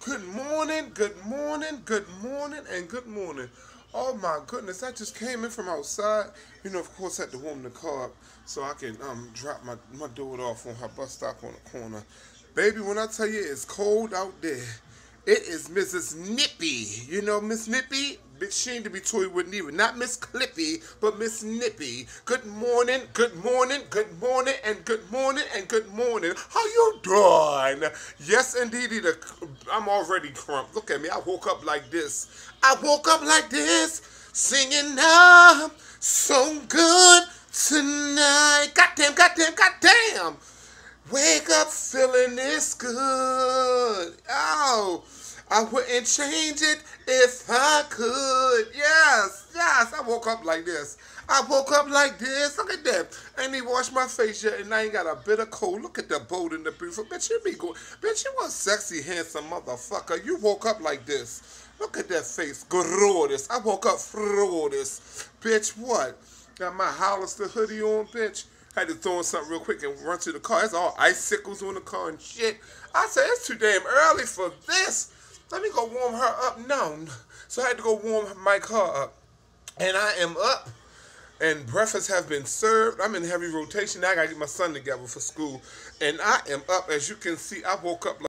Good morning, good morning, good morning, and good morning. Oh my goodness, I just came in from outside. You know, of course, I had to warm the car up so I can um drop my, my daughter off on her bus stop on the corner. Baby, when I tell you it's cold out there, it is Mrs. Nippy. You know Miss Nippy? Bitch, she to be toyed with neither. Not Miss Clippy, but Miss Nippy. Good morning, good morning, good morning, and good morning, and good morning. How you doing? Yes, indeed. I'm already crump. Look at me. I woke up like this. I woke up like this, singing up so good tonight. Goddamn, goddamn, goddamn. Wake up feeling this good. Oh. I wouldn't change it if I could. Yes, yes. I woke up like this. I woke up like this. Look at that. I ain't even washed my face yet, and I ain't got a bit of cold. Look at the boat in the beautiful. Bitch, you be going. Bitch, you a sexy, handsome motherfucker. You woke up like this. Look at that face. Gorgeous. I woke up flawless. Bitch, what? Got my Hollister hoodie on, bitch. Had to throw in something real quick and run to the car. It's all icicles on the car and shit. I said, it's too damn early for this. Let me go warm her up now. So I had to go warm my car up. And I am up. And breakfast have been served. I'm in heavy rotation. Now I gotta get my son together for school. And I am up. As you can see, I woke up like